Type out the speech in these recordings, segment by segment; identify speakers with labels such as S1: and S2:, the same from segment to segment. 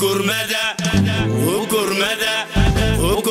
S1: gurmada u gurmada u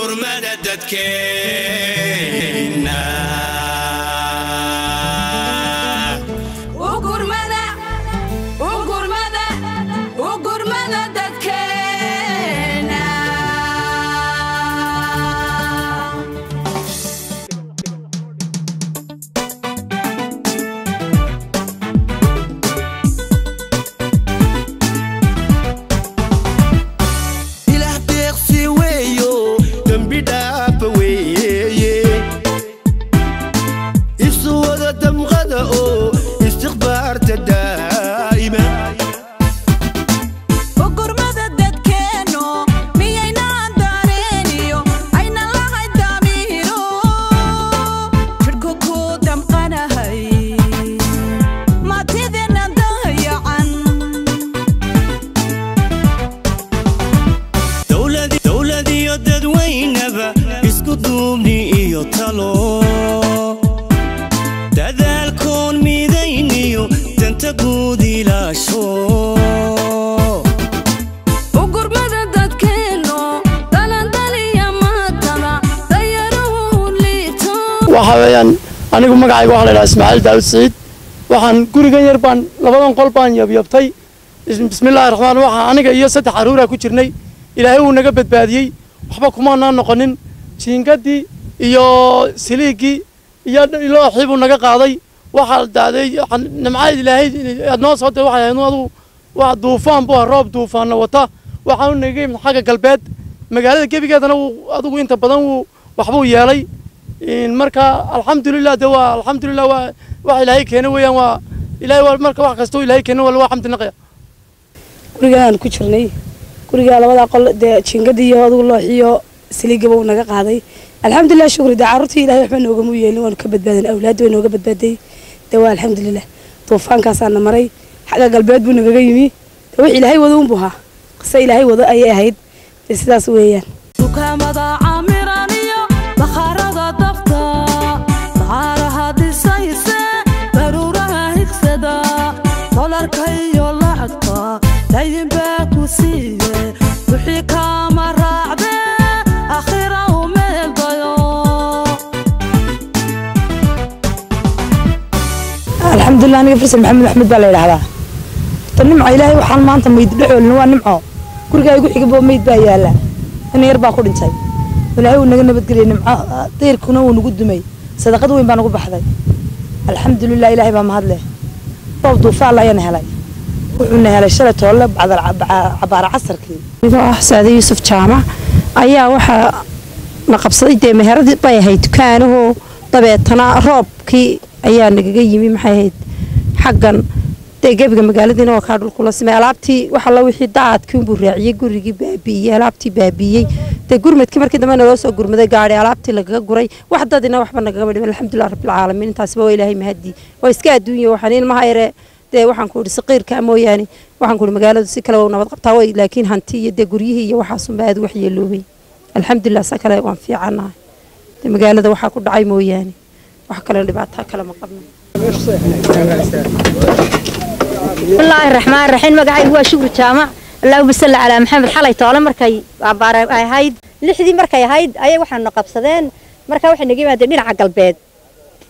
S2: anigu magacayga waxaa la idhaha ismaaciil daawud saciid waxaan gurigan yar baan labadan qol baan yabyabtay bismillaahi raxmaan waxaa aniga iyo saddex carruuraa ku jirnay. Ilaahay wuu naga badbaadiyey. Waxba kumaanaan noqonin. Jiingadii iyo siliiggii iyo looxii buu naga qaaday. Waxaa daaday nimcayd ilaahay aad noo soo waxay ahayd adugu waa duufaan buu roob duufaanna wata. Waxaanu naga yimid xagga galbeed? Magaalada gebigeedana wuu adigu inta badan wuu waxbuu yeelay marka alxamdulilah de waa alxamdulilah waa wax ilaahay keena weeyaan waa ilaahay waa marka wax kastoo ilaahay keena waa lagu xamdi naqaya
S3: gurigaan ku jirnay gurigaa labadaa qol dee jiingadii iyo adugu looxiyo saliigaba uu naga qaaday. Alxamdulilah shukri dee carruurtii ilahay waxba noogamu yeelin waanu ka badbaadin awlaadda way nooga badbaaday. Dee waa alxamdulilah duufaankaasaana maray xagga galbeed buu nagaga yimi. Dee wix ilaahay wado unbu ahaa qise ilaahay wado ayay ahayd dee sidaas weeyaan
S4: dukaamada caamiran iyo bakhaarada dafta dacaaraha dhisayse daruuraha higsada dolarka iyo lacagta dayin baa ku siiye wixii kaama raacde akhira u meeldayo
S3: alxamdulilah aniga farsal maxamed axmed baa la yidhaahdaa ta nimco ilaahay waxaan maanta mayd dhexoolina waa nimco gurigaa igu xigabo mayd baa yaalla ilaahay wuu naga nabadgeliyey nimco diirkuna wuu nagu dumay. Sadaqad weyn baa nagu baxday. Alxamdulilah ilaahay baa mahad leh roob duufaal ayaan helay. Wuxuuna helay shalay toolle cabaara casarkii.
S5: Anigoo ah saade yuusuf jaamac ayaa waxaa la qabsaday dee meherad bay ahayd. Dukaanahoo dabeetana roobkii ayaa nagaga yimi maxay ahayd? Xaggan dee gebiga magaaladiina waa kaa dhulkula simay. Alaabtii waxalla wixii daadkii unbuu raaciyey gurigii baabiiyey alaabtii baabiiyey dee gurmadkii markii dambe naloo soo gurmaday gaadhi alaabtii lagaga guray wax dadina waxba nagagama dhiman alxamdulilah rabbilcaalamiin intaasiba waa ilaahay mahadii waa iska adduunya waxaan ilmaha yare dee waxaan ku idhi saqiirka mooyaane waxaan ku idhi magaaladu si kale waa nabad qabtaa way laakiin hanti iyo dee guryihii iyo waxaasunba aad wax yeeloobay. Alxamdulilah sa kale waan fiicannahay dee magaalada waxaa ku dhacay mooyaane. Wax kale dhibaataa kale ma qabno.
S6: Bismillaahi raxmaan raxiim magacaygu waa shukri jaamac allahuma salli calaa maxamed xalay toole markay abaara ay ahayd lixdii markay ahayd ayay waxaanu qabsadeen markaa waxay naga yimaadeen dhinaca galbeed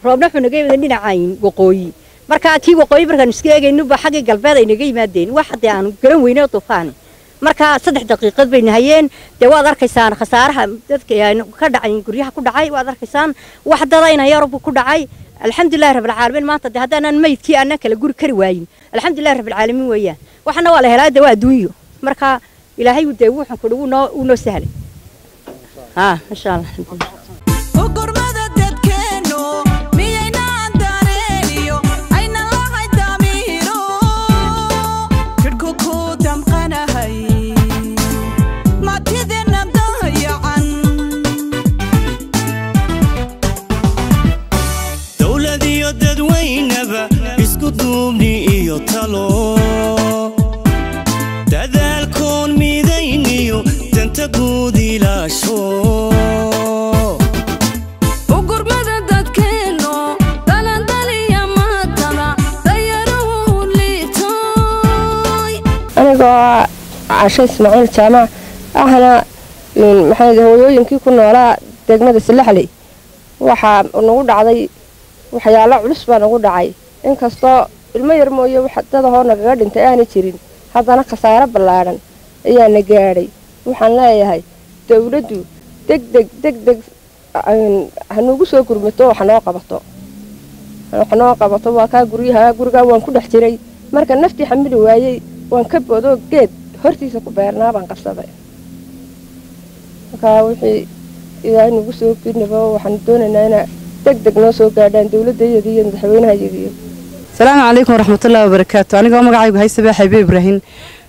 S6: roobna wuxuu naga yimaadeen dhinaca waqooyi markaa kii waqooyi markaanu iska eegaynuba xaggii galbeed ay naga yimaadeen wax haddee aanu garan weyne oo duufaani markaa saddex daqiiqad bay nahayeen dee waad arkaysaan khasaaraha dadka ka dhacay guryaha ku dhacay waad arkaysaan wax dadayna yarbu ku dhacay alxamdulilahi rabbilcaalamiin maanta dee haddaanan maydkii aanan kala guri kari waayin alxamdulilahi rabbilcaalamiin weeyaan waxana waa la helaa dee waa adduunyo marka ilaahay dee wuxuu kudhi wuu noo wuu noo sahlay. Haa masha allah
S4: gurmada
S1: ilaasho
S4: gurmada dadkeenu dalandaliya maataba dayaruhu
S7: ismaaciil jaamac ahna maxay hooyooyinkii ku noolaa degmada salaxley waxaa nagu dhacday waxyaalo culus baa nagu dhacay. Inkastoo ilmo yar mooye dadahoo nagaga dhintay aanay jirin. Haddana khasaaro ballaadhan ayaana gaadhay waxaan leeyahay dawladdu deg deg deg deg hanuugu soo gurmato wax noo qabato. Wax noo qabato waa kaa guryaha gurigaa waan ku dhex jiray. Marka naftii xamili waayey waan ka boodoo geed hortiisa ku beernaa baan qabsaday markaa wixii ilaahay nagu soo gidnaba waxaan doonaynaa inaa deg deg noo soo gaadhaan dawladayada iyo madaxweynahayadiyo
S8: asalaamu calaykum waraxmatullaahi wabarakaatu anigoo magacaygu haysabaa xaybe ibraahim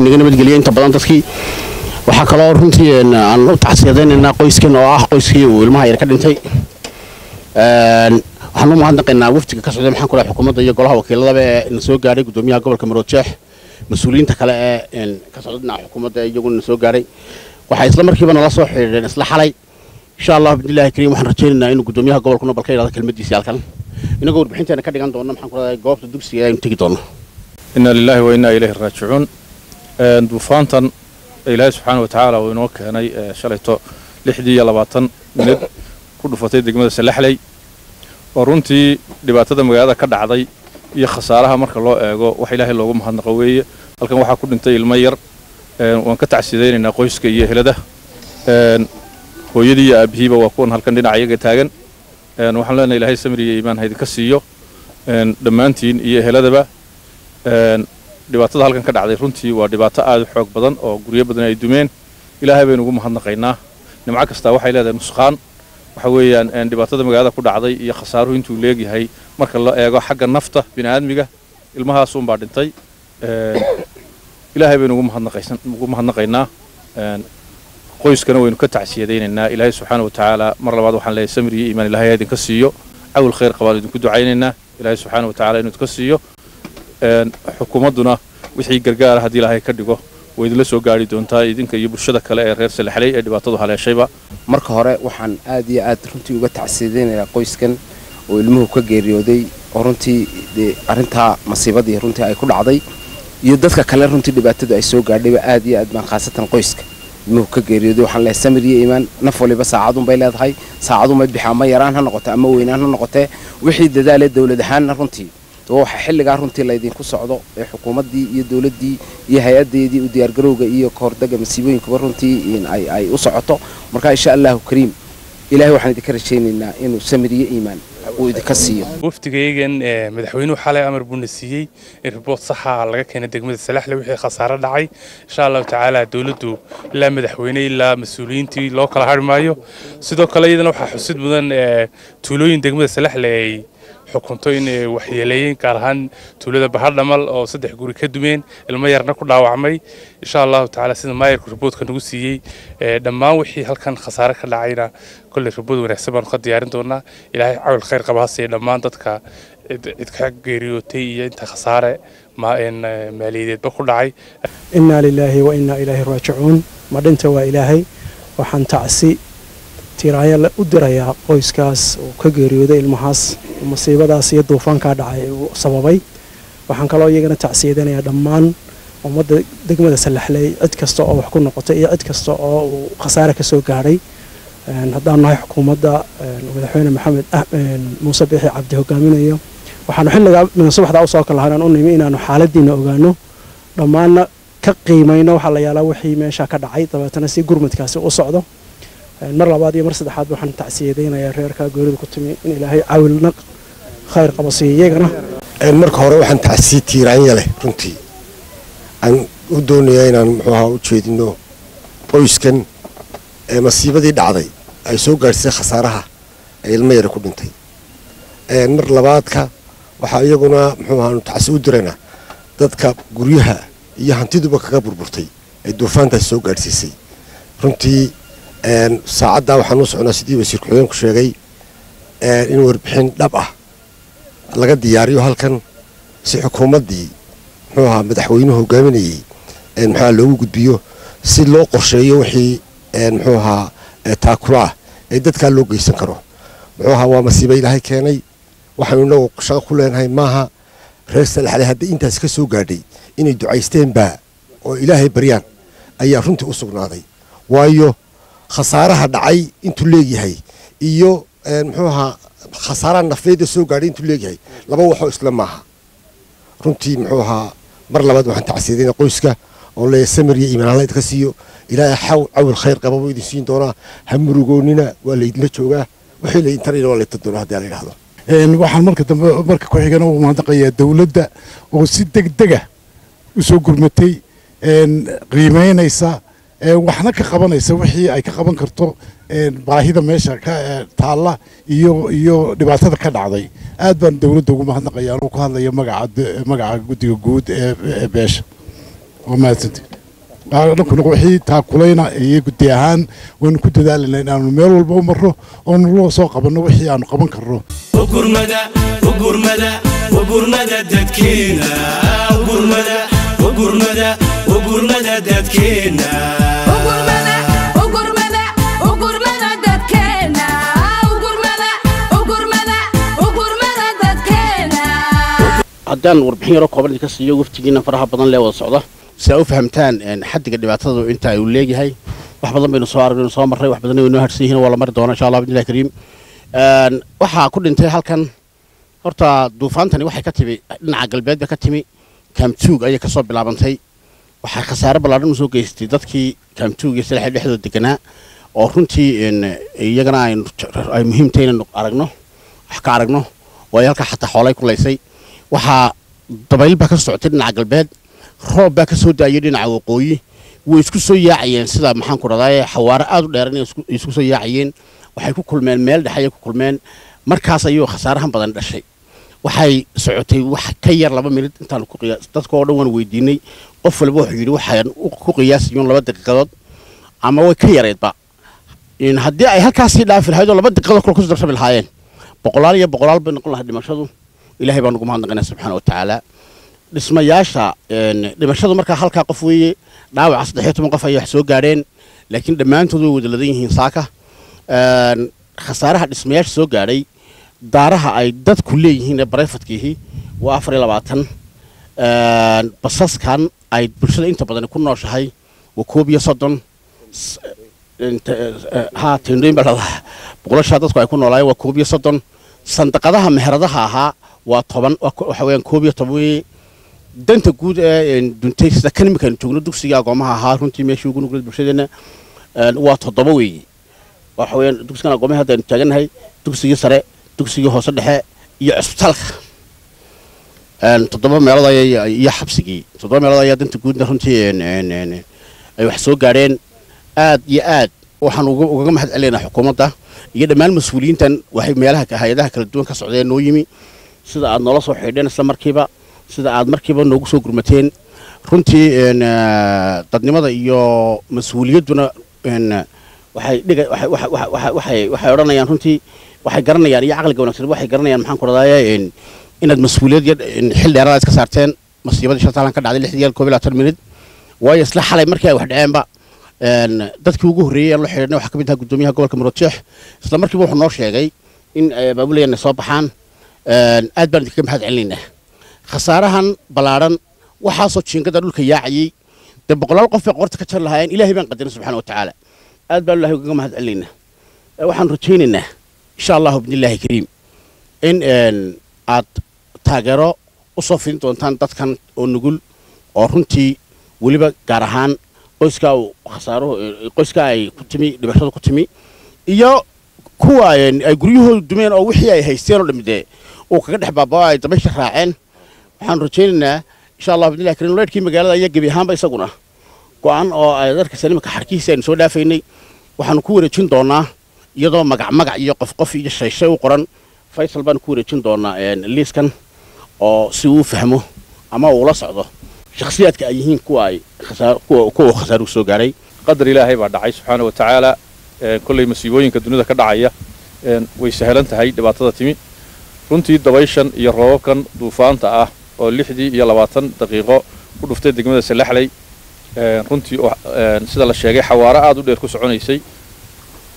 S9: inaga nabadgeliya inta badan dadkii. Waxaa kaloo runtii aan u tacsiyadaynaynaa qoyskan oo ah qoyskii uu ilmaha yar ka dhintay. Waxaan u mahadnaqaynaa wafdiga ka socday maxaan ku lahay xukuumadda iyo golaha wakiiladaba ee na soo gaadhay gudoomiyaha gobolka maroodjeex mas'uuliyiinta kale ee ka socda dhinaca xukuumadda iyaguna na soo gaadhay waxay isla markiiba nala soo xidhiidheen isla xalay. Insha allah bidnillahi kariim waxaan rajaynaynaa inuu gudoomiyaha gobolkuna bal ka yidhahdo kelmadiisii halkan inagoo warbixinteena ka dhigan doona maxaan ku leedahay goobta dugsiga aynu tegi doono.
S10: Inna lillahi wa inna ilayhi raajicuun duufaantan ilaahay subxaana wa tacaala uu inoo keenay shalayto lixdii iyo labaatan minid ku dhufatay degmada salaxley oo runtii dhibaatada magaalada ka dhacday iyo khasaaraha marka loo eego wax ilaahay loogu mahadnaqo weeye. Halkan waxaa ku dhintay ilmo yar waan ka tacsidaynaynaa qoyska iyo helada. Hooyadii iyo aabihiiba waa kuwan halkan dhinaca iyaga taagan. Waxaan leenahay ilaahay samir iyo iimaan haydinka siiyo. Dhammaantiin iyo heladaba dhibaatada halkan ka dhacday. Runtii waa dhibaato aad u xoog badan oo guryo badan ay dumeen. Ilaahay baynu ugu mahadnaqaynaa. Nimco kastaa waxay leedahay nusqaan. Waxa weeyaan dhibaatada magaalada ku dhacday iyo khasaaruhu intuu leegyahay marka la eego xagga nafta bini'aadmiga ilmahaasunbaa dhintay. Ilaahay baynu ugu mahadnaqaynaa. Qoyskana waynu ka tacsiyadaynaynaa ilaahay subxaana wa tacaala mar labaad waxaan leeyahay samir iyo iimaan ilaahay idinka siiyo. Cawl khayr qabaan idinku ducaynaynaa. Ilaahay subxaana wa tacaala inuu idinka siiyo xukuumadduna wixii gargaara haddii ilaahay ka dhigo way idinla soo gaari doontaa idinka iyo bulshada kale ee reer salaxley ee dhibaatadu haleeshayba.
S11: Marka hore waxaan aad iyo aad runtii uga tacsiyadaynayaa qoyskan oo ilmuhu ka geeriyooday oo runtii dee masiibadii runtii ay ku dhacday iyo dadka kale runtii dhibaatadu ay soo gaadhayba aad iyo aad baan khaasatan qoyska ilmuhu ka geeriyooday. Waxaan leeyahay samir iyo iimaan naf waliba saacadunbay leedahay saacadunbay bixi ama yaraan ha noqote ama weynaan ha noqotee wixii dadaalee dowlad ahaanna runtii waxa xilligaa runtii laydinku socdo ee xukuumaddii iyo dowladdii iyo hay'adeedii u diyaargarowga iyo kahordega masiibooyinkuba runtii ay u socoto. Marka insha allahu kariim ilahay waxaan idinka rajaynaynaa inuu samir iyo iimaan uu idinka siiyo.
S12: Wafdigaygan madaxweynuhu xalay amar buuna siiyey. In riboort saxa laga keenay degmada salaxle wixii khasaare dhacay. Insha allahu tacaala dowladdu ilaa madaxweyne ilaa mas'uuliyiintii loo kala hari maayo sidoo kale iyadana waxaa xusid mudan tuulooyin degmada salaxle ay xukunto in waxyeeleeyeen gaar ahaan tuulada bahar dhamal oo saddex guri ka dumeen ilmo yarna ku dhaawacmay. Insha allahu tacaala sida maayarku riboodka nagu siiyey dhammaan wixii halkan khasaare ka dhacayna kolley ribood wanaagsan baanu ka diyaarin doonaa. Ilaahay cawil khayr qaba dhammaan dadka cid ka geeriyootay iyo inta khasaare maaliyadeedba ku dhacay.
S13: Innaa lilaahi wa innaa ilaahi raajicuun. Ma dhinta waa ilaahay. Waxaan tacsi tiraaya u dirayaa qoyskaas uu ka geeriyooday ilmahaas masiibadaas iyo duufaankaa dhacay uu sababay. Waxaan kaloo iyagana tacsiyadanayaa dhammaan ummadda degmada salaxley cid kasta oo wax ku noqotay iyo cid kasta oo uu khasaare ka gaadhay haddaan nahay xukuumadda madaxweyne maxamed muuse biixi cabdi hogaaminayo. Waxaanu xilligaa subaxdaa u soo kalahanaan u nimi inaanu xaaladiina ogaano. Dhammaanna ka qiimayno waxaa la yaalaa wixii meesha ka dhacay dabeetana si gurmadkaasi u socdo mar labaad iyo mar saddexaad waxaan tacsiyadaynayaa reerkaa goorida ku timi in ilaahay cawilna khayr qabo siiyo iyagana.
S14: Marka hore waxaan tacsii tiiraanya leh runtii. Aan u doonayaa inaan muxuu ahaa u jeedino qoyskan ee masiibadii dhacday ay soo gaadhsay khasaaraha ee ilmo yara ku dhintay. Mar labaadka waxaa iyaguna muxuu ahaanu tacsi u diraynaa dadka guryaha iyo hantiduba kaga burburtay ee duufaantaas soo gaadhsiisay runtii saacaddaa waxaan u socnaa sidii wasiir ku-xigeenku sheegay in warbixin dhab ah laga diyaariyo halkan si xukuumaddii muxuu ahaa madaxweynuhu hogaaminayey maxaa loogu gudbiyo si loo qorsheeyo wixii muxuu ahaa taakula ah ee dadkaa loo geysan karo. Muxuu ahaa waa masiibo ilaahay keenay waxaanu inagu shaqo ku leenahay maaha reer salaxle haddii intaas ka soo gaadhay inay ducaysteenbaa oo ilaahay baryaan ayaa runtii u sugnaaday. Waayo khasaaraha dhacay intuu leegyahay iyo muxuu ahaa khasaaraha nafeeda soo gaadhay intuu leegyahay laba waxoo isla maaha. Runtii muxuu ahaa mar labaad waxaan tacsiidayna qoyska oo leeyahay samir iyo iimaan alla idinka siiyo. Ilaahay xaw cawil khayr qaba buu idin siin doonaa. Ha murugoonina waa laydinla joogaa. Wixii laydin tarayna waa laydin doonaa haddii la yidhaahdo.
S15: Waxaan marka dambe marka ku xigana u mahadnaqayaa dowladda oo si degdega u soo gurmatay qiimaynaysa Eh, waxna ka qabanaysa wixii ay ka qaban karto eh, baahida meesha eh, taalla iyo iyo dhibaatada ka dhacday. Aad baan dowladda ugu mahadnaqaya anuu ku hadlaya magaca magaca guddiga guud ee beesha. Waa mahadsanti. Ah, Dhankuna wixii taakulayna iyo guddi ahaan waynu ku dadaalayna inaanu meel walba u marno oonu loo soo qabanno wixii aanu qaban karno
S1: gurmada dadkeena
S9: haddaan warbixin yaroo kooban idinka siiyo waftigiina faraha badan lee wada socda. Si aa u fahamtaan xaddiga dhibaatadu inta uu leeyahay wax badan baynu soo aragnay soo marray wax badan waynoo harsan yihiin waa la mari doona insha allah bidnillahi kariim. Waxaa ku dhintay halkan horta duufaantani waxay ka timi dhinaca galbeed ka timi kaamtuug ayay ka soo bilaabantay. Waxaa khasaare ballaadhan u soo geystay dadkii kaamtuug iyo salaxa dhexdooda deganaa oo runtii iyagana ay muhiimtahay inaynu aragno wax ka aragno ay halkaa xataa xoolay ku laysay waxaa dabayl baa ka socotay dhinaca galbeed. Roob baa ka soo daayay dhinaca waqooyi. Way isku soo yaacayeen sida maxaan ku dhahdaa xawaare aad u dheeran isku soo yaacayeen. Waxay ku kulmeen meel dhexe ayay ku kulmeen. Markaas ayuu khasaarahan badan dhashay. Waxay socotay wax ka yar laba minid intaan ku qiyaas dadka oo dhan waan weydiinay. Qof walba wuxuu yidhi waxaan ku qiyaasayuun laba daqiiqadood ama way ka yareedba haddii ay halkaasii dhaafi lahayd oo laba daqiiqadood kale ku soo darsami lahaayeen boqolaal iyo boqolaal bay noqon lahaa dhimashadu ilaahay baan ugu mahadnaqaynaa subxaana wa tacaala. Dhismayaasha dhimashadu markaa halkaa qof weeye dhaawaca saddex iyo toban qof ayay wax soo gaadheen laakiin dhammaantood way wada ladan yihiin saaka. Khasaaraha dhismayaasha soo gaadhay daaraha ay dadku leeyihiin ee barayfadkiihi waa afar iyo labaatan. Basaskan ay bulshada inta badan ku nooshahay waa koob iyo soddon. Ha tendooyin baa ladaha boqolashaa dadku ay ku noolaayeen waa koob iyo soddon. Sandaqadaha meheradaha ahaa waa toban waxa weeyaan koob iyo toban weeye danta guud ee duntay sida kan joogno dugsiga agoomaha ahaa runtii meeshii ugu nugleed bulshadeenna waa toddoba weeye waxa weeyaan dugsigan agoomaha hadda aynu taagannahay dugsigii sare dugsigii hoose dhexe iyo cusbitaalka toddoba meelood iyo xabsigii. Toddoba meelood ayaa danta guudna runtii ay wax soo gaadheen aad iyo aad waxaan ugaga mahad celinaynaa xukuumadda. Iyo dhammaan mas'uuliyiintan waxay meelaha hay'adaha kala duwan ka socdeen noo yimi sida aad noola soo xidheen isla markiiba sida aad markiiba noogu soo gurmateen. Runtii dadnimada iyo mas'uuliyadduna waxay odhanayaan runtii waxay garanayaan iyo caqliga wanaagsan waxay garanayaan maxaan ku dhahdaye inaad mas'uuliyad xil dheeraad iska saarteen masiibadii shan taalan ka dhacday lixdii koob iyo labaatan minid waayo isla xalay markii ay wax dhaceenba dadkii ugu horreeyey aan la xidhiidhnay waxaa ka mid ahaa guddoomiyaha gobolka murojeex isla markiiba wuxuu noo sheegay in baabulayana soo baxaan aad baan idinkaga mahad celinaynaa. Khasaarahan ballaadhan waxaasoo jiingada dhulka yaacayey dee boqolaal qof bay ka jar lahaayeen ilaahay baan qadarin subxana wa tacaala. Aad baan ilahay ugaga mahad celinaynaa. Waxaan rajaynaynaa insha allahu bidnillaahi kariim in aad taageero u soo fidin doontaan dadkan oo nugul oo runtii weliba gaar ahaan qoyskaa khasaaruhu qoyskaa ay ku timi dhibashadu ku timi iyo kuwa ay guryahoodu dumeen oo wixii ay haysteen oo dhammi dee uu kaga dhex baabao ay dabaysha raaceen. Waxaan rajaynaynaa insha allah bidnillahi kariim leedhkii magaalada ayaa gebi ahaanba isaguna. Go-an oo ay dadka saliimka xarkihiisa aynu soo dhaafaynay waxaanu ku wareejin doonaa iyadoo magac magac iyo qof qof iyo shayshay u qoran. Faysal baanu ku wareejin doonaa liiskan oo si uu fahmo ama uu la socdo. Shakhsiyaadka ay yihiin kuwa ay kuwa khasaaruhu soo gaaray.
S10: Qadar ilaahay baa dhacay subxaana wa tacaala kolley masiibooyinka dunida ka dhacaya way sahlan tahay dhibaatada timi runtii dabayshan iyo roobabkan duufaanta ah oo lixdii iyo labaatan daqiiqo ku dhuftay degmada salaxley runtii sida la sheegay xawaaro aad u dheer ku soconaysay.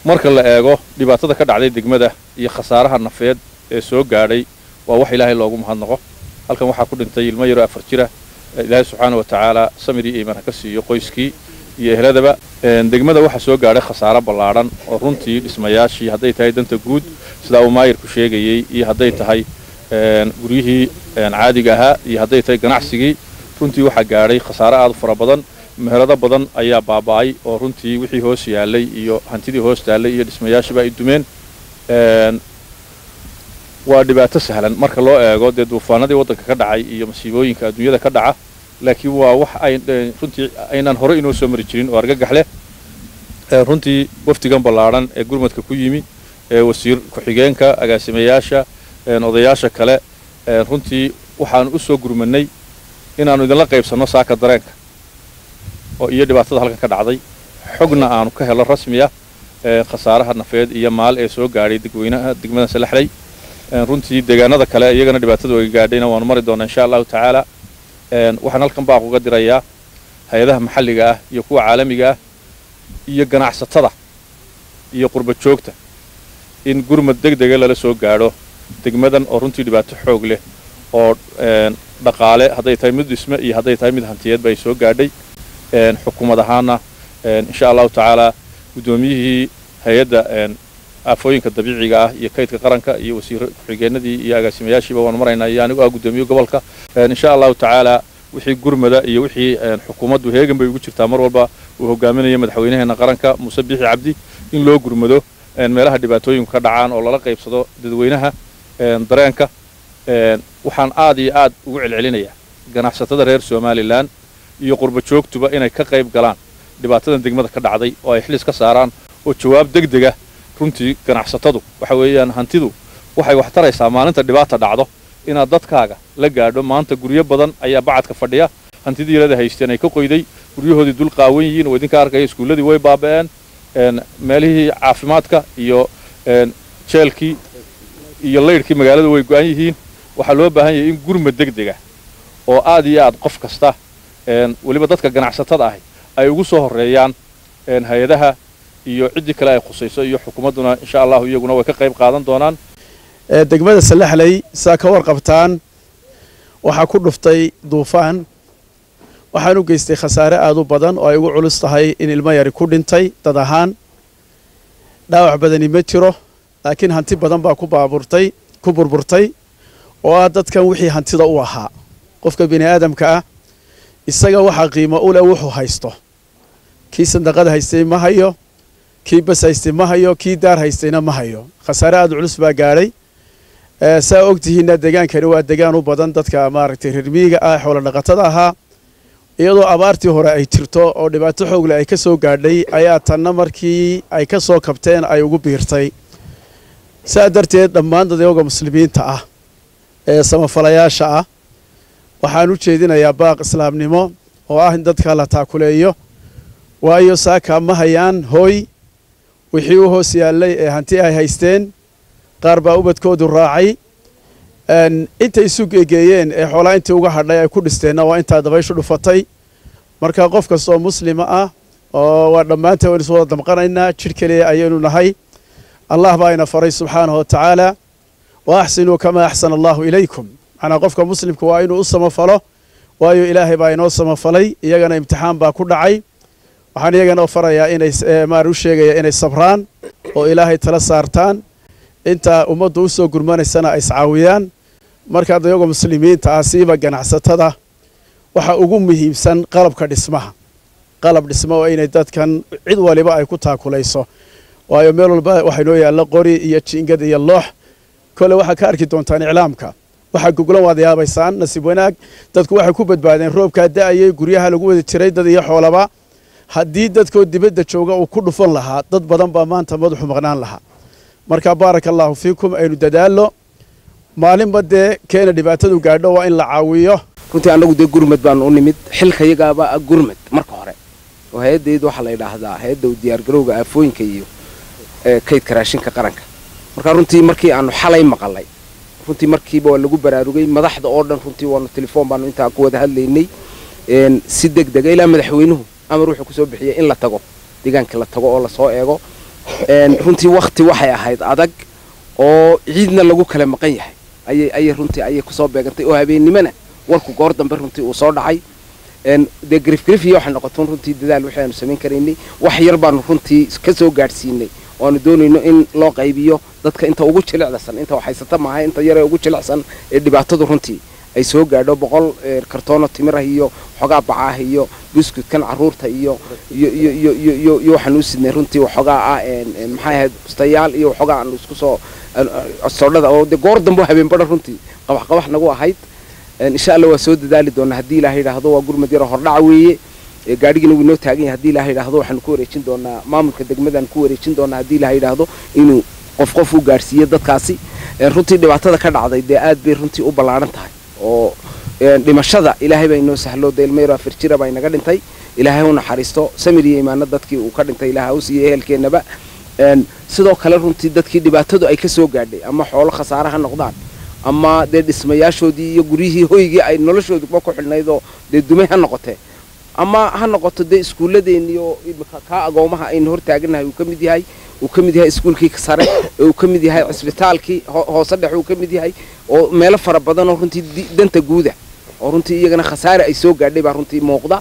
S10: Marka la eego dhibaatada ka dhacday degmada iyo khasaaraha nafeed ee soo gaadhay waa wax ilaahay loogu mahadnaqo. Halkan waxaa ku dhintay ilmo yaroo afar jira. Ilaahay subxaana wa tacaala samir iyo iimaan ha ka siiyo qoyskii iyo ehladaba degmada waxaa soo gaadhay khasaaro ballaadhan oo runtii dhismayaashii hadday tahay danta guud sidaa uu maayirku sheegayey iyo hadday tahay guryihii caadiga ahaa iyo hadday tahay ganacsigii runtii waxaa gaadhay khasaaro aad u fara badan meherado badan ayaa baaba'ay oo runtii wixii hoos yaallay iyo hantidii hoos taallay iyo dhismayaashiiba ay dumeen. Waa dhibaato sahlan. Marka loo eego dee duufaanadii waddanka ka dhacay iyo masiibooyinka adduunyada ka dhaca laakiin waa wax ay runtii aynaan hore inoo soo mari jirin oo argagax leh runtii wafdigan ballaadhan ee gurmadka ku yimi ee wasiir ku-xigeenka agaasimayaasha odayaasha kale. Runtii waxaanu u soo gurmanay inaannu idinla qaybsanno saaka dareenka oo iyo dhibaatada halkan ka dhacday. Xogna aanu ka helo rasmiya khasaaraha nafeed iyo maal ee soo gaadhay degweynaha degmada salaxley runtii deegaanada kale iyagana dhibaatadu ay gaadhayna waanu mari doonaa insha allahu tacaala waxaan halkan baaq uga dirayaa hay'adaha maxalliga ah iyo kuwa caalamiga ah iyo ganacsatada iyo qurba joogta. In gurmad deg dega lala soo gaadho degmadan oo runtii dhibaato xoog leh oo dhaqaale hadday tahay mid dhisme iyo hadday tahay mid hantiyeedba ay soo gaadhay. Xukuumad ahaana insha allahu tacaala guddoomiyihii hay'adda aafooyinka dabiiciga ah iyo kaydka qaranka iyo wasiir ku-xigeenadii iyo agaasimayaashiiba waanu maraynaa iyo anigu ah guddoomiye gobolka. Insha allahu tacaala wixii gurmada iyo wixii xukuumaddu heegan bay ugu jirtaa mar walba uu hogaaminayo madaxweynaheena qaranka muuse biixi cabdi in loo gurmado meelaha dhibaatooyinku ka dhacaan oo lala qaybsado dadweynaha dareenka. Waxaan aad iyo aad ugu celcelinayaa ganacsatada reer somalilan iyo qurba joogtuba inay ka qayb galaan dhibaatadan degmada ka dhacday oo ay xilis ka saaraan oo jawaab deg dega runtii ganacsatadu waxa weeyaan hantidu waxay wax taraysaa maalinta dhibaata dhacdo. Inaad dadkaaga la gaadho maanta guryo badan ayaa bacadka fadhiya. Hantidii ilada haysteen ay ka qoyday guryahoodii dul qaawan yihiin oo idinka arkaya iskuulladii way baaba'een. Meelihii caafimaadka iyo jeelkii iyo laydhkii magaalada way go'an yihiin. Waxaa loo baahan yahay in gurmad deg dega oo aad iyo aad qof kasta weliba dadka ganacsatada ahi ay ugu soo horreeyaan hay'adaha iyo ciddii kale ay khusayso iyo xukuumadduna insha allahu iyaguna way ka qayb qaadan doonaan.
S16: Degmada salaxley saa ka warqabtaan waxaa ku dhuftay duufaan. Waxaan u geystay khasaare aad u badan oo ay ugu culus tahay in ilmo yari ku dhintay dad ahaan. Dhaawac badani ma jiro laakiin hanti badan baa ku baaburtay ku burburtay oo ah dadkan wixii hantida u ahaa. Qofka bini aadamka ah isaga waxaa qiimo u wuxuu haysto. Kii sandaqada haystay ma hayo kii bas haystay ma hayo kii daar haystayna ma hayo. Khasaare aad culus baa gaadhay saa ogtihiinna degaankani waa degaan u badan dadka maaragtay reer miyiga ah xoolo dhaqatada ahaa. Iyadoo abaartii hore ay jirto oo dhibaato xoogle ay ka soo gaadhay ayaa tanna markii ay ka soo kabteen ay ugu biirtay. Saa darteed dhammaan dadyoga muslimiinta ah ee samafalayaasha ah waxaan u jeedinayaa baaq islaamnimo oo ah in dadka la taakuleeyo. Waayo saakaa ma hayaan hooy wixii u hoos yaallay ee hanti ay haysteen qaar baa ubadkoodu raacay. Intay isu ee xoolaa intii uga hadhay ay ku dhisteenna waa intaa dabayshu dhufatay. Marka qof kastoo muslima ah oo waa dhammaanteen waynu isu wada damqanaynaa jidh keliya ayaynu nahay. Allah baa ina faray subxaanahu wa tacaala wa axsinuu kamaa axsana allahu ilaykum. Macnaa qofka muslimka waa inuu u samafalo waayo ilaahay baa inoo samafalay iyagana imtixaan baa ku dhacay waxaan iyagana farayaa inay maar u sheegaya inay sabraan oo ilaahay tala saartaan. Inta ummaddu u soo gurmanaysana ay iscaawiyaan. Marka iyagoo muslimiinta ah siiba ganacsatada waxa ugu muhiimsan qalabka dhismaha. Qalab dhismo oo inay dadkan cid waliba ay ku taakulayso. Waayo meel walba waxaa inoo yaalla qori iyo jiingad iyo loox. Kole waxaa ka arki doontaan iclaamka. Waxaa goglan waad yaabaysaan nasiib wanaag. Dadku waxay ku badbaadeen roobkaa da'ayay guryaha lagu wada jiray dad iyo xoolaba haddii dadkoo dibadda jooga uu ku dhufan lahaa dad badan baa maanta madaxu maqnaan lahaa. Marka baaraka allaahu fiikum aynu dadaallo. Maalinba dee keena dhibaatadu gaadho waa in la caawiyo.
S11: Runtii annagu dee gurmad baanu u nimid. Xilka yagaaba gurmad marka hore. Oo hay'addaydu waxaa la yidhaahdaa hay'adda u diyaargarowga aafooyinka iyo kaydka raashinka qaranka. Marka runtii markii aanu xalay maqalay runtii markiiba waa lagu baraarugay. Madaxda oo dhan runtii waanu telefoon baanu intaa ku wada hadlaynay. Si deg dega ilaa madaxweynuhu amar wuxuu ku soo bixiyey in la tago deegaanka la tago oo la soo eego. Runtii wakti waxay ahayd adag oo ciidna lagu kala maqan yahay. Ayay runtii ayay ku soo beegantay oo habeennimona warku goor dambe runtii uu soo dhacay. Dee grifgrif iyo waxay noqotoon runtii dadaal wixii samayn karaynay. Wax yar baanu runtii ka soo gaadhsiinay oo aanu doonayno in loo qaybiyo dadka inta ugu jilicdasan inta waxhaysata maaha inta yaree ugu jilicsan ee dhibaatadu runtii ay soo gaadho boqol ee, kartoono timir ah iyo xogaa bacaah iyo buskudkan carruurta iyo iyo waxaan u sidnay runtii waxoogaa ah maxay ahayd bustayaal iyo waxoogaa aanu isku soo soodhada oo dee goor dambe habeen badha runtii qabax qabax nagu ahayd. Insha allah waa soo dadaali doonaa haddii ilaahay yidhaahdo waa gurmad yaro hordhaca weeye ee gaadhigiina wuu inoo taagan yahay haddii ilaahay yidhaahdo waxaanu ku wareejin doonaa maamulka degmadaan ku wareejin doonaa haddii ilaahay yidhaahdo inuu qof qof u gaadhsiiyo dadkaasi. Runtii dhibaatada ka dhacday dee aad bay runtii u ballaaran tahay oo dhimashada ilaahay baa inoo sahlo dee ilmo yaroo afar jira baa inaga dhintay. Ilaahay u naxariisto samir iyo imaano dadkii uu ka dhintay ilaahay u ehelkeennaba een sidoo kale runtii dadkii dhibaatadu ay ka soo gaadhay ama xoolo khasaare ha noqdaan ama dee dhismayaashoodii iyo guryihii hoygii ay noloshooduba ku xidhnaydoo dee dumay ha noqotee. Ama ha noqoto dee imika kaa agoomaha aynu hortaaganahay uu ka mid yahay uu ka mid yahay iskuulkii sare uu ka mid yahay cisbitaalkii ho- hoose dhexe uu ka mid yahay oo meelo fara badan oo runtii danta guuda oo runtii iyagana khasaare ay soo gaadhay baa runtii muuqda.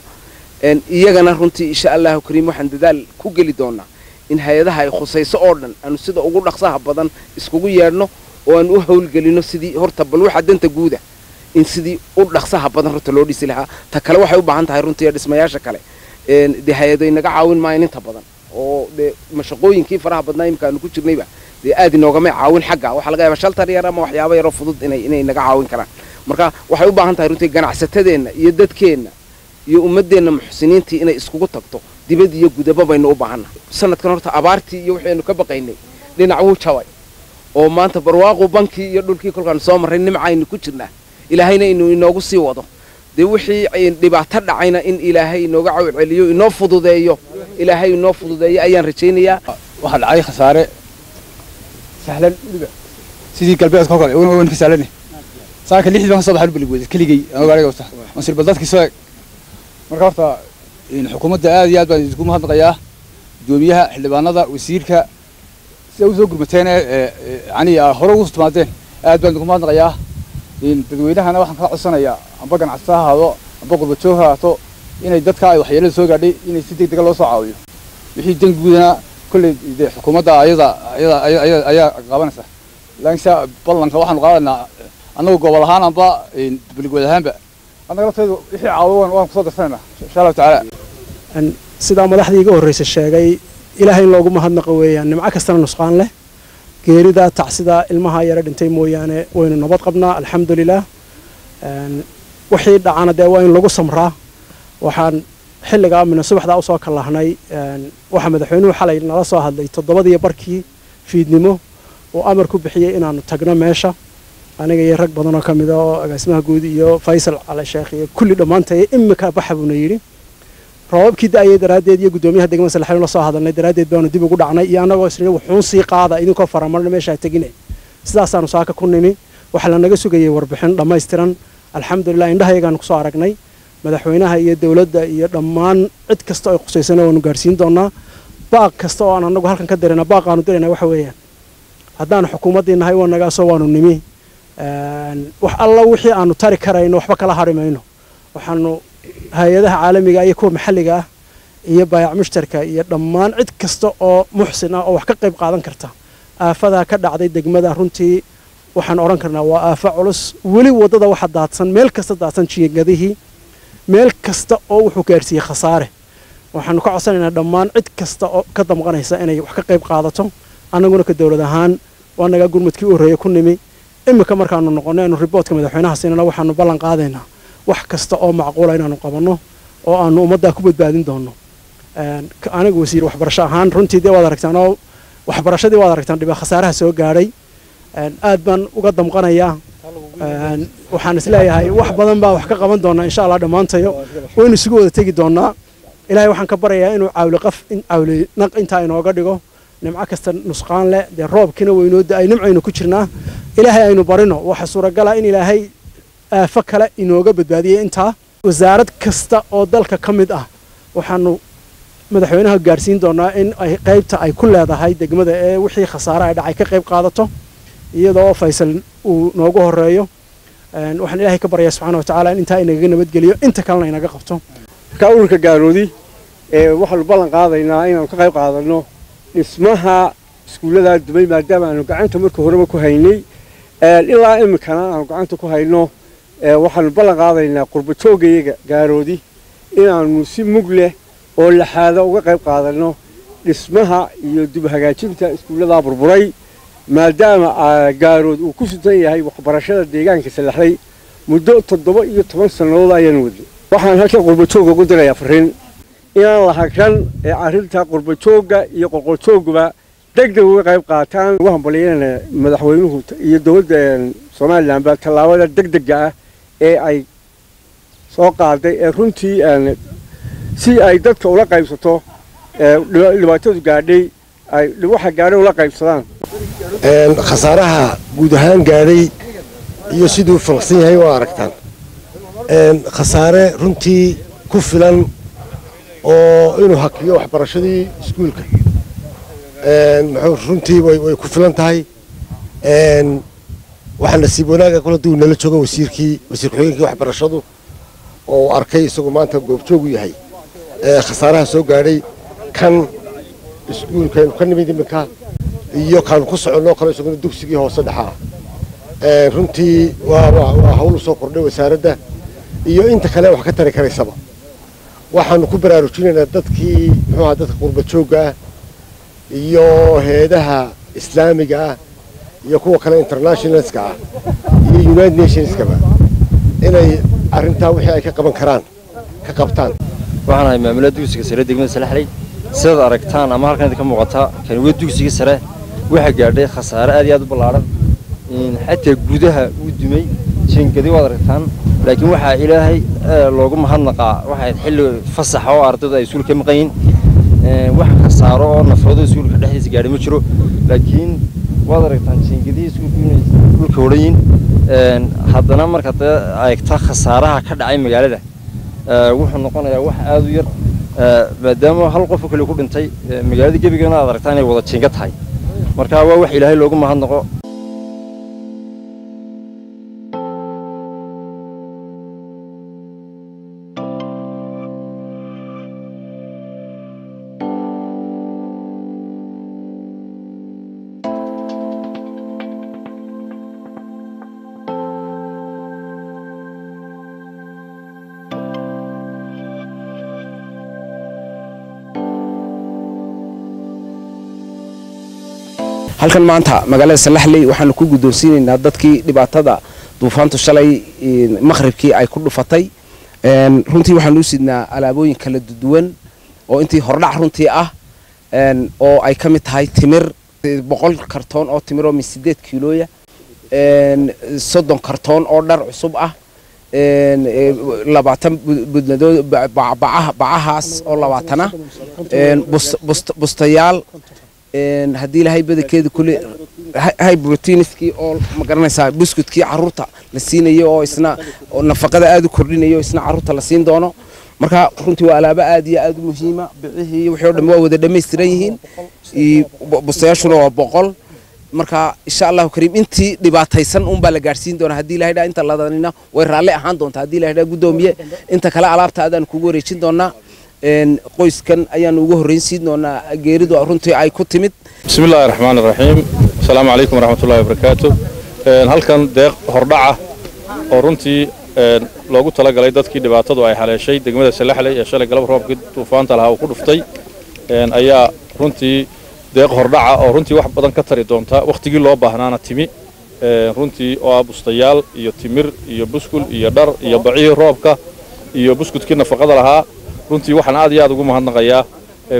S11: Iyagana runtii insha allahu kariim waxaan dadaal ku geli doonaa in hay'adaha ay khusayso oo dhan aanu sida ugu dhaqsaha badan iskugu yeedhno oo aan u howlgelino sidii horta bal waxa danta guuda in sidii u dhaqsaha badan horta loo dhisi lahaa. Ta kale waxay u baahan tahay runtii dhismayaasha kale. Dee hay'ado inaga caawin maayan inta badan oo dee mashaqooyinkii faraha badnaa imika aanu ku jirnayba dee aad inoogama caawin xagga. Waxaa laga yaabaa shaltar yar ama waxyaabo yaroo fudud inay inay naga caawin karaan. Marka waxay u baahan tahay runtii ganacsatadeenna iyo dadkeenna iyo ummadeenna muxsiniintii inay iskugu tagto. Dibad iyo gudaba baynu u baahanna. Sanadkan horta abaartii iyo waxaynu ka baqaynay. Dhinac wuu jabay. Oo maanta barwaaqu bankii iyo dhulkii kolkaanu soo marray nimcaynu ku jirnaa. Ilaahayna inuu inoogu sii wado. Dee wixii dhibaato dhacayna in ilaahay inooga cawil celiyo inoo fududeeyo. Ilaahay inoo fududeeyo ayaan rajaynayaa.
S17: Waxaa dhacay khasaare sahlan sidii galbeedka oo kale wan ka sahlan saaka lixdii baan ka soo baxay balig weyda keligay anoo gaariga wata on sirbal dadkii soo eg marka horta in xukuumadda aad iyo aad baan idinku mahadnaqayaa gudoomiyaha xildhibaanada wasiirka sida u soo gurmateen ee ee, yani hore ugu timaadeen aad baan idinku mahadnaqayaa in dadweynahana waxaan kaa codsanayaa amba ganacsato ha ahaado amba qurbajoog ha ahaato inay dadka ay waxyeelada soo gaadhay inay si deg dega loo soo caawiyo wixii dan kolley dee xukuumadda ayada ayada aya- aya- ayaa qabanaysa laakiin sa ballanka waxaanu qaadanaa annagu gobol ahaan amba beligwed ahaanba annaga lafteedu wixii caawo waan ku soo darsanaynaa insha allahu tacaala
S13: sidaa madaxdii iga horreysa sheegay ilaahay in loogu mahadnaqo weeyaan nimco kastana nusqaan leh geerida tacsida ilmaha yara dhintay mooyaane waynu nabad qabnaa alxamdulilah wixii dhacana dee waa in lagu samraa waxaan xilligaa mina subaxdaa u soo kallahnay een, waxaa madaxweynuhu xalay nala soo hadlay toddobadii barkii fiidnimo oo amar ku bixiyey inaanu tagno meesha. Aniga iyo rag badan oo ka mid a oo agaasimaha guud iyo faysal cali sheekh iyo kulli dhammaantay imika baxa buuna yidhi. Roobabkii da'ayay daraaddeed iyo guddoomiyaha degmada salaxeyn la soo hadalnay daraaddeed baanu dib ugu dhacnay iyo annagoo isnii wuxuun sii qaada idinkoo faramarna meeshaa tegine sidaasaanu saaka ku nimi waxaa lanaga sugayay warbixin dhammaystiran. Alxamdulilah indhahayagaanu ku soo aragnay madaxweynaha iyo dowladda iyo dhammaan cid kasta oo ay qusaysana waanu gaarsiin doonaa baaq kasta oo aan annagu halkan ka dirayna baaqaanu dirayna waxa weeyaan. Haddaanu xukuumaddii nahay waa nagaasoo waanu nimi. Wax alla wixii aanu tari karayno waxba kala hari mayno waxaanu hay'adaha caalamiga iyo kuwa maxalliga ah iyo baayac mushtarka iyo dhammaan cid kasta oo muxsin ah oo wax ka qayb qaadan karta. Aafadaa ka dhacday degmada runtii waxaan odhan karnaa waa aafa culus. Weli waddada waxa daadsan meel kasta daadsan jiingadihii meel kasta oo wuxuu gaadhsiiyey khasaare. Waxaanu ka codsanaynaa dhammaan cid kasta oo ka damqanaysa inay wax ka qayb qaadato annaguna ka dowlad ahaan waa nagaa gurmadkii u horreeye ku nimi. Imika markaanu noqonno inu riboodka madaxweynaha siinana waxaanu ballan qaadaynaa wax kasta oo macquula inaanu qabanno oo aanu ummaddaa ku badbaadin doonno. Aniga wasiir waxbarasho ahaan runtii dee waad aragtaan oo waxbarashadii waad aragtaan dhiba khasaaraha soo gaadhay aad baan uga damqanayaa waxaan is leeyahay wax badan baa wax ka qaban doonaa insha allah dhammaantayo. Waynu isugu wada tegi doonaa. Ilaahay waxaan ka baryayaa inuu cawli qaf cawli naq intaa inooga dhigo. Nimco kasta nusqaan leh dee roobkiina waynoo nimcaynu ku jirnaa. Ilaahay aynu barino waxa suuragala in ilaahay aafo kale inooga badbaadiyey intaa wasaarad kasta oo dalka ka mid ah. Waxaanu madaxweynaha gaarsiin doonaa in ay qaybta ay ku leedahay degmada ee wixii khasaare ay dhacay ka qayb qaadato iyadoo faysal uu noogu horeeyo waxaan ilaahay ka baryaa subxaana wa tacaala in intaa inagaga nabadgeliyo inta kalena inaga qabto.
S18: Marka ururka gaaroodi waxaanu ballan qaadaynaa inaanu ka qayb qaadanno dhismaha iskuulladaa dumay maadaama aanu gacanta marka horeba ku haynay. Ilaa iminkana aanu gacanta ku hayno waxaanu ballan qaadaynaa qurbajoogayaga gaaroodi inaanu si mug leh oo laxaada uga qayb qaadanno dhismaha iyo dib hagaajinta iskuulladaa burburay maadaama gaarood uu ku sutan yahay waxbarashada deegaanka salaxday muddo toddoba iyo toban sannadood ayaan wadnay waxaan halkan qurbajooga ugu dirayaa fariin inaan la hagran ee arrinta qurbajooga iyo qoqoljoogaba deg uga qayb qaataan. Ugu hambaliyana madaxweynuhu iyo dowladda somalilanba tallaabada deg ah ee ay soo qaaday ee runtii si ay dadka ula qaybsato dhibaatadu gaadhay ay waxa gaadhay ula qaybsadaan
S14: khasaaraha guud ahaan gaadhay iyo siduu falaqsan yahay waa aragtaan. Khasaare runtii ku filan oo inuu hakiyo waxbarashadii iskuulka. Runtii way ku filan tahay. Waxaa nasiib wanaaga kula duu nala jooga wasiirkii wasiir ku-xigeenkii waxbarashadu oo arkay isagoo maanta goobjoogu yahay. Khasaaraha soo gaadhay kan iskuulkaynu ka nimid iminka iyo kaanu ku soconno kale isaguna dugsigii hoose dhexaa runtii waa hawl soo kordhay wasaaradda iyo inta kale wax ka tari karaysaba. Waxaanu ku baraarujinaynaa dadkii muxuu aha dadka qurbajoogga ah iyo heedaha islaamiga ah iyo kuwa kale internationalska ah iyo united nationskaba inay arrintaa wixii ay ka qaban karaan ka qabtaan.
S19: Waxaan ahay maamulada dugsiga sare degmada salaxley sidaad aragtaan ama halkan idinka muuqata kani waa dugsiga sare waxaa gaadhay khasaare aad iyo aad u ballaadhan xataa gudaha uu dumay jiingadi waad aragtaan laakiin waxaa ilaahay loogu mahadnaqaa waxay xilli fasaxa oo ardaydu ay iskuulka maqan yihiin wax khasaaro oo nafrado iskuulka dhexdiisa gaadhay ma jiro. Laakiin waad aragtaan jiingadihii iskuulku inay dhulka hodhan yihiin haddana markaad eegta khasaaraha ka dhacay magaalada wuxuu noqonayaa wax aad u yar. Maadaama hal qof kale ku dhintay magaalada gebigana aad aragtaa inay wada jiinga tahay marka waa wax ilaahay loogu mahadnaqo
S11: halkan maanta magaalada salaxley waxaanu ku guddoonsiinaynaa dadkii dhibaatada duufaantu shalay maqhribkii ay ku dhufatay. Runtii waxaanu u sidnaa alaabooyin kala duwan oo intii hordhac runtii ah oo ay ka mid tahay timir boqol kartoon oo timir oo min sideed kiilooya soddon kartoon oo dhar cusub ah labaatan budnadood bacahaas oo labaatana bustayaal haddii ilahay badankeeda kule hay brotiiniskii oo ma garanaysaa buskutkii carruurta la siinayay oo isna nafaqada aad u kordhinaya oo isna carruurta la siin doono. Marka runtii waa alaabo aad iyo aad u muhiima bicihii wixii o dhan waa wada dhammaystiran yihiin. Bustayaashuna waa boqol. Marka insha allahu kariim intii dhibaataysan unbaa la gaadhsiin doonaa. Haddii ilahay dhaa inta ladanina way raalli ahaan doontaa. Haddii ilahay dhaa guddoomiye inta kale alaabta aadaan kugu wareejin doonaa qoyskan ayaanu ugu horreynsiin doonaa geeridu runtii ay ku timid.
S10: Bismi illaahi raxmaan iraxiim asalaamu calaykum waraxmatullahi wabarakaatu halkan deeq hordhaca oo runtii loogu talagalay dadkii dhibaatadu ay haleeshay degmada salaxley ee shalay galab roobkii duufaanta lahaa uu ku dhuftay ayaa runtii deeq hordhaca oo runtii wax badan ka tari doonta wakhtigii loo baahnaana timi. Runtii oo ah bustayaal iyo timir iyo buskul iyo dhar iyo bacihii roobka iyo buskudkii nafaqada lahaa runtii waxaan aad iyo aad ugu mahadnaqayaa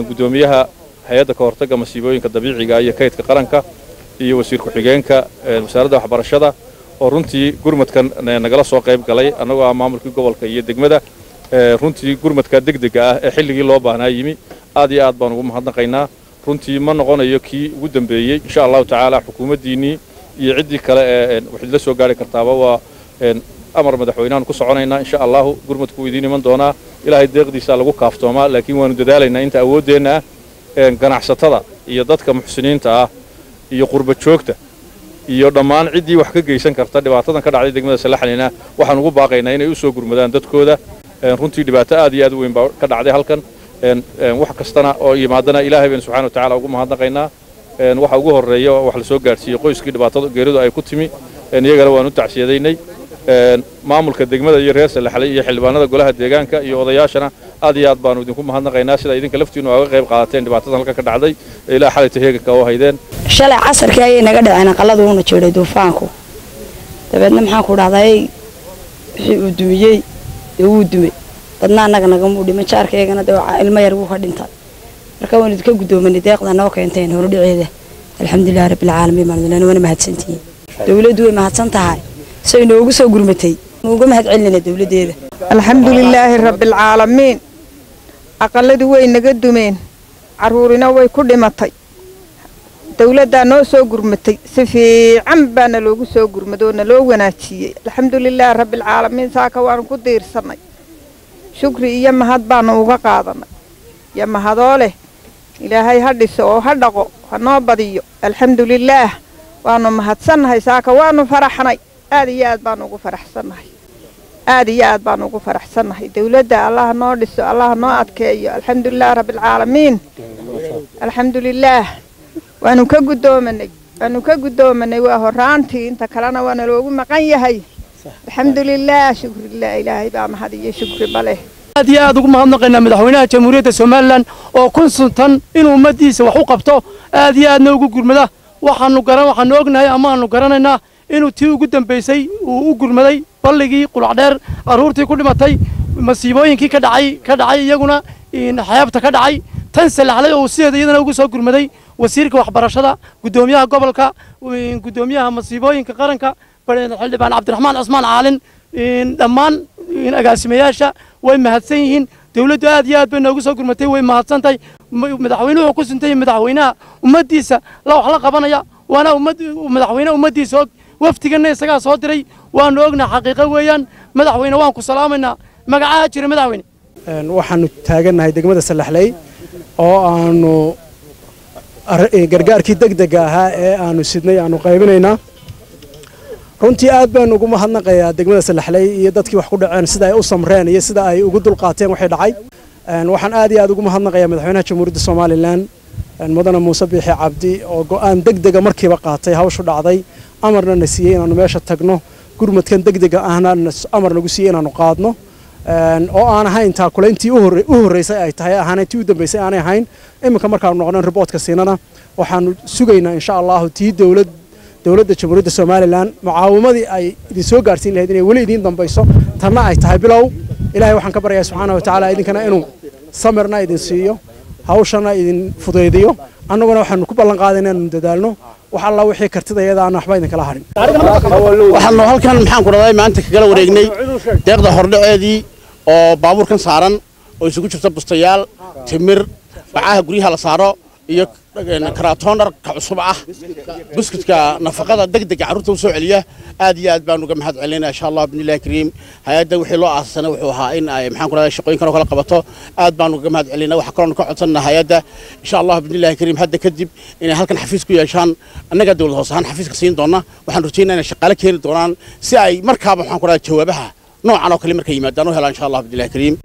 S10: guddoomiyaha hay'adda ka hortagga masiibooyinka dabiiciga iyo kaydka qaranka iyo wasiir ku-xigeenka wasaaradda waxbarashada oo runtii gurmadkan nagala soo qayb galay annagoo ah maamulkii gobolka iyo degmada runtii gurmadka degdega ah ee xilligii loo baahnaa yimi aad iyo aad baan ugu mahadnaqaynaa. Runtii ma noqonayo kii ugu dambeeyey insha allahu tacaala xukuumaddiinnii iyo ciddii kale ee een, waxaad la soo gaari kartaaba waa amar madaxweynahan ku soconaynaa insha allahu gurmadku idiin iman doonaa ilaahay deeqdiisa lagu kaaftoomaa laakiin waanu dadaalaynaa inta awooddeenna ah ganacsatada iyo dadka muxsiniinta ah iyo qurba iyo dhammaan ciddii wax ka geysan karta dhibaatadan ka dhacday degmada salaxlina waxaan ugu baaqaynaa inay u gurmadaan dadkooda. Runtii dhibaato aad iyo aad u weyn baa ka dhacday halkan. Wax kastana oo yimaadana ilaahay baynu subxaana wa tacaala ugu mahadnaqaynaa. Waxa ugu horreeya wax la soo gaadhsiiyey qoyskii dhibaatada geeridu ay ku timi. Iyagana waan u tacsiyadaynay een, maamulka degmada iyo reer salaxley iyo xildhibaanada golaha deegaanka iyo odayaashana aad iyo aad baanu idinku mahadnaqaynaa. Sida idinka laftiinu aaga qayb qaadateen dhibaatadan halkan ka dhacday ee ilaa xalayta heeganka oo haydeen.
S3: Shalay casarkii ayay naga dhaceen aqaladu uuna jeeday duufaanku. Dabeedna maxaan ku dhahday wixii uu dumiyey dee wuu dumay. Badna annaga nagamuu dhiman jaarkaygana dee ilmo yar wuu ka dhintay. Marka waan idinka guddoomanay deeqda noo keenteen horudhiceeda alxamdulilahi rabbilcaalamiin baan idin wana mahadsantihiin. Dowladdu way mahadsan tahay say noogu soo gurmatay. Nuuga mahad celinayna dowladdeeda
S20: alxamdulilaahi rabbilcaalamiin aqalladii way naga dumeen. Carruurina way ku dhimatay. Dowladdaa noo soo gurmatay. Si fiican baa naloogu soo gurmado oo naloo wanaajiyey. Alxamdulilaahi rabbilcaalamiin saaka waanu ku diirsannay shukri iyo mahad baanu uga qaadanay. Iyo mahadoo leh ilaahay ha dhiso oo ha dhaqo ha noo badiyo. Alxamdulilaah waanu mahadsannahay saaka waanu faraxnay aad iyo aad baanu ugu faraxsannahay aad iyo aad baanu ugu faraxsannahay dowladda allaha noo dhiso allaha noo adkeeyo. Alxamdulilaahi rabbilcaalamiin alxamdulilaah waanu ka guddoomanay. Waanu ka guddoomanay. Waa horaantii inta kalena waana loogu maqan yahay. Alxamdulilaah shukrilah ilaahay baa mahad iyo shukri baleh
S2: aad iyo aad ugu mahadnaqaynaa madaxweynaha jamhuuriyadda somalilan oo kun suntan inuu ummaddiisa wax u qabto. Aad iyo aadna ugu gurmada. Waxaanu garan waxaanu ognahay amaanu garanaynaa inuu tii ugu dambaysay uu u gurmaday balligii qulacdheer carruurtii ku dhimatay masiibooyinkii ka dhacay ka dhacay iyaguna xeebta ka dhacay tan salaxlay oo uu sideeda iyadana ugu soo gurmaday wasiirka waxbarashada guddoomiyaha gobolka guddoomiyaha masiibooyinka qaranka xildhibaan cabdiraxmaan cusmaan caalin dhammaan agaasimayaasha way mahadsan yihiin dowladdu aad iyo aad bay noogu soo gurmatay way mahadsan tahay madaxweynuhu ku suntay madaxweynaha ummaddiisa la wax la qabanaya waana madaxweyne ummaddiisa og waftiganna isagaa soo diray waanu ognaa xaqiiqo weeyaan madaxweyne waan ku salaamaynaa magacaa jira madaxweyne.
S13: Waxaanu taagannahay degmada salaxley oo aanu gargaarkii degdega ahaa ee aanu sidnay aanu qaybinaynaa. Runtii aad baan ugu mahadnaqayaa degmada salaxley iyo dadkii wax ku dhaceen sida ay u samreen iyo sida ay ugu dulqaateen waxay dhacay. Waxaan aad iyo aad ugu mahadnaqayaa madaxweynaha jamhuuriyadda somalilan mudane muuse biixi cabdi oo go'aan degdega markiiba qaatay hawshu dhacday. Amarna na siiyey inaanu meesha tagno. Gurmadkan degdega ahna amar nagu siiyey inaanu qaadno. Oo aan ahayn taakulayntii u horreysay ay tahay ahaanay tii u dambeysay aanay ahayn. Iminka markaanu noqono riboodka siinana waxaanu sugaynaa insha allahu tii dowlad dowladda jamhuuriyadda somalilan. Mucaawimadii ay idin soo gaarsiin lahayd inay weli idiin dambayso tanna ay tahay bilow. Ilaahay waxaan ka baryayaa subxaana wa tacaala idinkana inuu samirna idin siiyo hawshana idin fudaydiyo. Annaguna waxaanu ku ballan qaadayna inaanu dadaalno. Wax alla wixii kartida iyada aan waxba idinkala hadhin
S9: waxaanu halkan maxaan ku dhahday maanta kagala wareegnay deeqda hordhaceedii oo baabuurkan saaran oo isugu jirta bustayaal timir bacaha guryaha la saaro iyo karaatoon dharka cusub ah. Buskudka nafaqada degdega carruurta u celiya aad iyo aad baanu uga mahad celinaa insha allah bidnillahi kariim. Hay'adda wixii loo aasasana wuxuu ahaa in ay maxaan ku dhahday shaqooyinkan oo kala qabato aad baanu uga mahad celinaa. Waxaa kaloonu ka codsanaa hay'adda insha allah bidnillahi kariim hadda kadib inay halkan xafiis ku yeeshaan annaga dowlad hoos ahaan xafiiska siin doona waxaan rajaynaa inay shaqaale keeni doonaan si ay markaaba maxaan ku jawaabaha noocan oo kale markay yimaadaan u helaan insha allah bidnillahi kariim